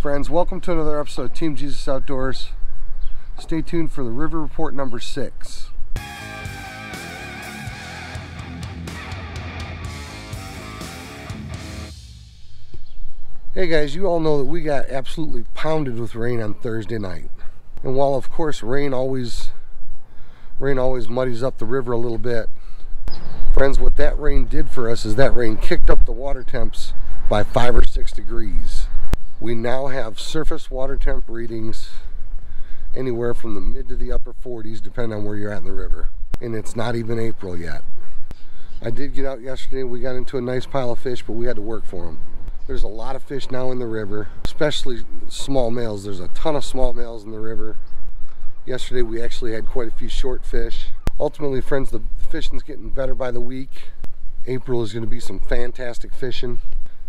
Friends, welcome to another episode of Team Jesus Outdoors. Stay tuned for the River Report number six. Hey guys, you all know that we got absolutely pounded with rain on Thursday night. And while of course rain always rain always muddies up the river a little bit, friends, what that rain did for us is that rain kicked up the water temps by five or six degrees. We now have surface water temp readings anywhere from the mid to the upper 40s depending on where you're at in the river. And it's not even April yet. I did get out yesterday. We got into a nice pile of fish, but we had to work for them. There's a lot of fish now in the river, especially small males. There's a ton of small males in the river. Yesterday we actually had quite a few short fish. Ultimately, friends, the fishing's getting better by the week. April is going to be some fantastic fishing.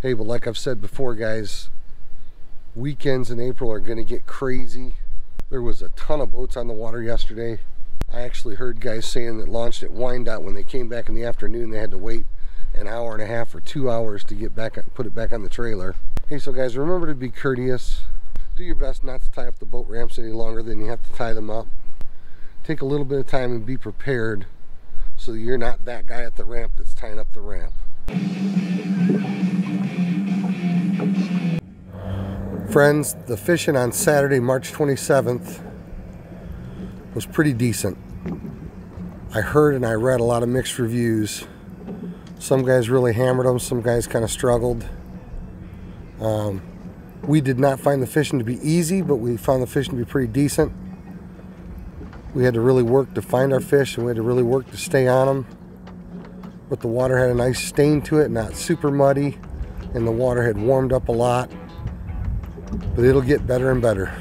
Hey, but like I've said before, guys, weekends in April are going to get crazy. There was a ton of boats on the water yesterday. I actually heard guys saying that launched at Wyandotte when they came back in the afternoon, they had to wait an hour and a half or two hours to get back, put it back on the trailer. Hey, so guys, remember to be courteous. Do your best not to tie up the boat ramps any longer than you have to tie them up. Take a little bit of time and be prepared so you're not that guy at the ramp that's tying up the ramp. Friends, the fishing on Saturday, March 27th was pretty decent. I heard and I read a lot of mixed reviews. Some guys really hammered them, some guys kind of struggled. Um, we did not find the fishing to be easy, but we found the fishing to be pretty decent. We had to really work to find our fish and we had to really work to stay on them. But the water had a nice stain to it, not super muddy, and the water had warmed up a lot but it'll get better and better.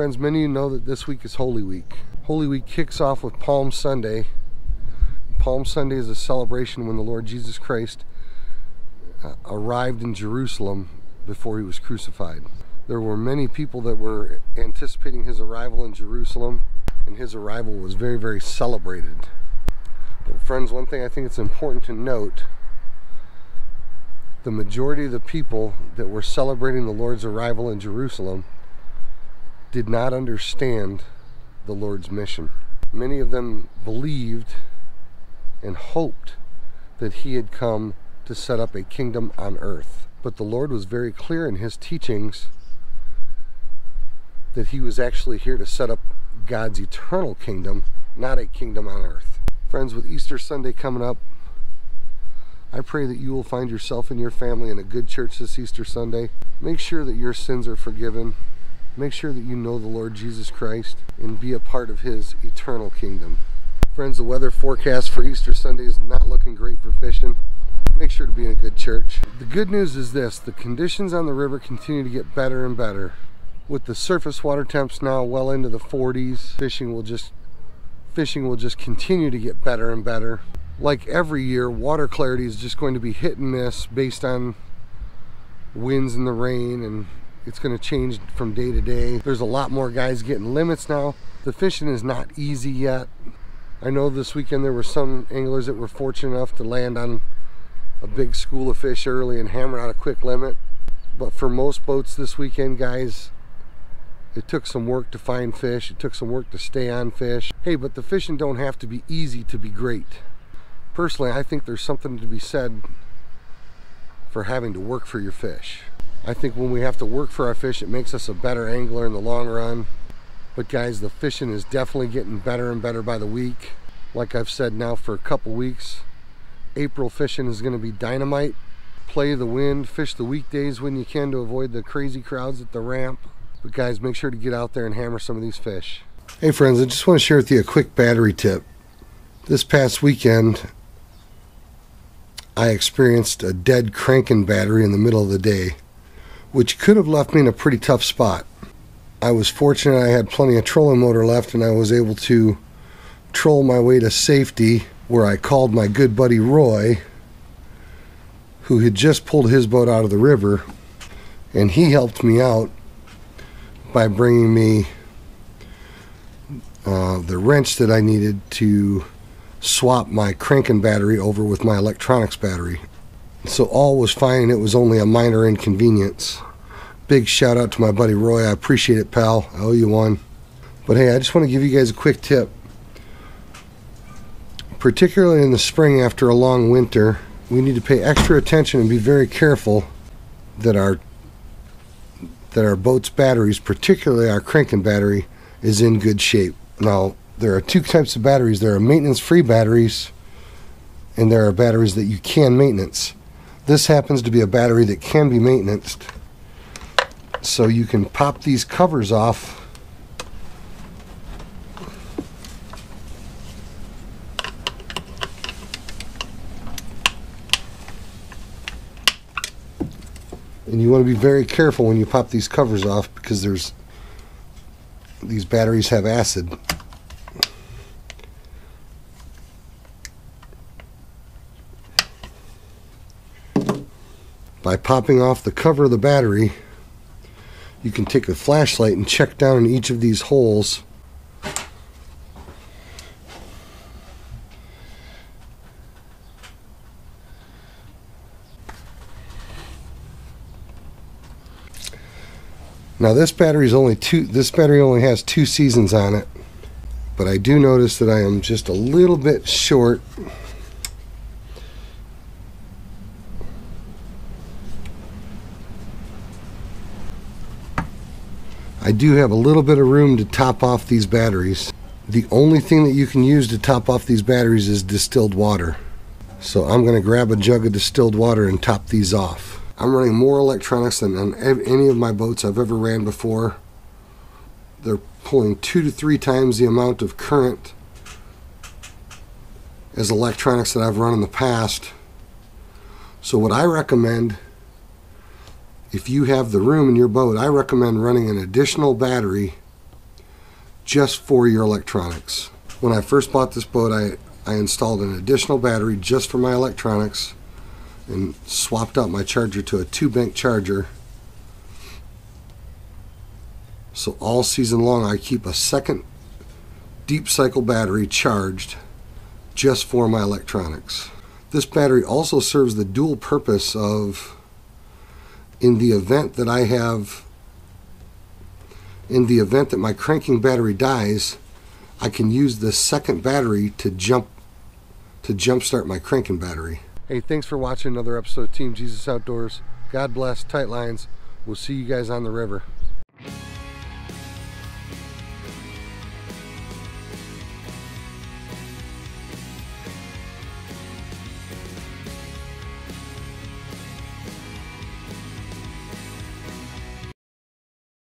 Friends, many of you know that this week is Holy Week. Holy Week kicks off with Palm Sunday. Palm Sunday is a celebration when the Lord Jesus Christ uh, arrived in Jerusalem before he was crucified. There were many people that were anticipating his arrival in Jerusalem, and his arrival was very, very celebrated. But friends, one thing I think it's important to note the majority of the people that were celebrating the Lord's arrival in Jerusalem did not understand the Lord's mission. Many of them believed and hoped that he had come to set up a kingdom on earth. But the Lord was very clear in his teachings that he was actually here to set up God's eternal kingdom, not a kingdom on earth. Friends, with Easter Sunday coming up, I pray that you will find yourself and your family in a good church this Easter Sunday. Make sure that your sins are forgiven. Make sure that you know the Lord Jesus Christ and be a part of his eternal kingdom. Friends, the weather forecast for Easter Sunday is not looking great for fishing. Make sure to be in a good church. The good news is this, the conditions on the river continue to get better and better. With the surface water temps now well into the 40s, fishing will just fishing will just continue to get better and better. Like every year, water clarity is just going to be hit and miss based on winds and the rain and it's going to change from day to day. There's a lot more guys getting limits now. The fishing is not easy yet. I know this weekend there were some anglers that were fortunate enough to land on a big school of fish early and hammer out a quick limit. But for most boats this weekend, guys, it took some work to find fish. It took some work to stay on fish. Hey, but the fishing don't have to be easy to be great. Personally, I think there's something to be said for having to work for your fish. I think when we have to work for our fish, it makes us a better angler in the long run. But guys, the fishing is definitely getting better and better by the week. Like I've said now for a couple weeks, April fishing is going to be dynamite. Play the wind, fish the weekdays when you can to avoid the crazy crowds at the ramp. But guys, make sure to get out there and hammer some of these fish. Hey friends, I just want to share with you a quick battery tip. This past weekend, I experienced a dead cranking battery in the middle of the day, which could have left me in a pretty tough spot. I was fortunate I had plenty of trolling motor left and I was able to troll my way to safety where I called my good buddy Roy, who had just pulled his boat out of the river, and he helped me out by bringing me uh, the wrench that I needed to swap my cranking battery over with my electronics battery. So all was fine. It was only a minor inconvenience. Big shout out to my buddy Roy. I appreciate it, pal. I owe you one. But hey, I just want to give you guys a quick tip. Particularly in the spring after a long winter, we need to pay extra attention and be very careful that our that our boat's batteries, particularly our cranking battery, is in good shape. Now, there are two types of batteries. There are maintenance-free batteries, and there are batteries that you can maintenance. This happens to be a battery that can be maintenance. So you can pop these covers off and you want to be very careful when you pop these covers off because there's these batteries have acid by popping off the cover of the battery you can take a flashlight and check down in each of these holes Now this battery is only two this battery only has two seasons on it. But I do notice that I am just a little bit short I do have a little bit of room to top off these batteries. The only thing that you can use to top off these batteries is distilled water. So I'm going to grab a jug of distilled water and top these off. I'm running more electronics than on any of my boats I've ever ran before. They're pulling two to three times the amount of current as electronics that I've run in the past. So what I recommend, if you have the room in your boat, I recommend running an additional battery just for your electronics. When I first bought this boat, I, I installed an additional battery just for my electronics and swapped out my charger to a two bank charger. So all season long I keep a second deep cycle battery charged just for my electronics. This battery also serves the dual purpose of in the event that I have in the event that my cranking battery dies I can use the second battery to jump to jump start my cranking battery. Hey thanks for watching another episode of Team Jesus Outdoors. God bless tight lines. We'll see you guys on the river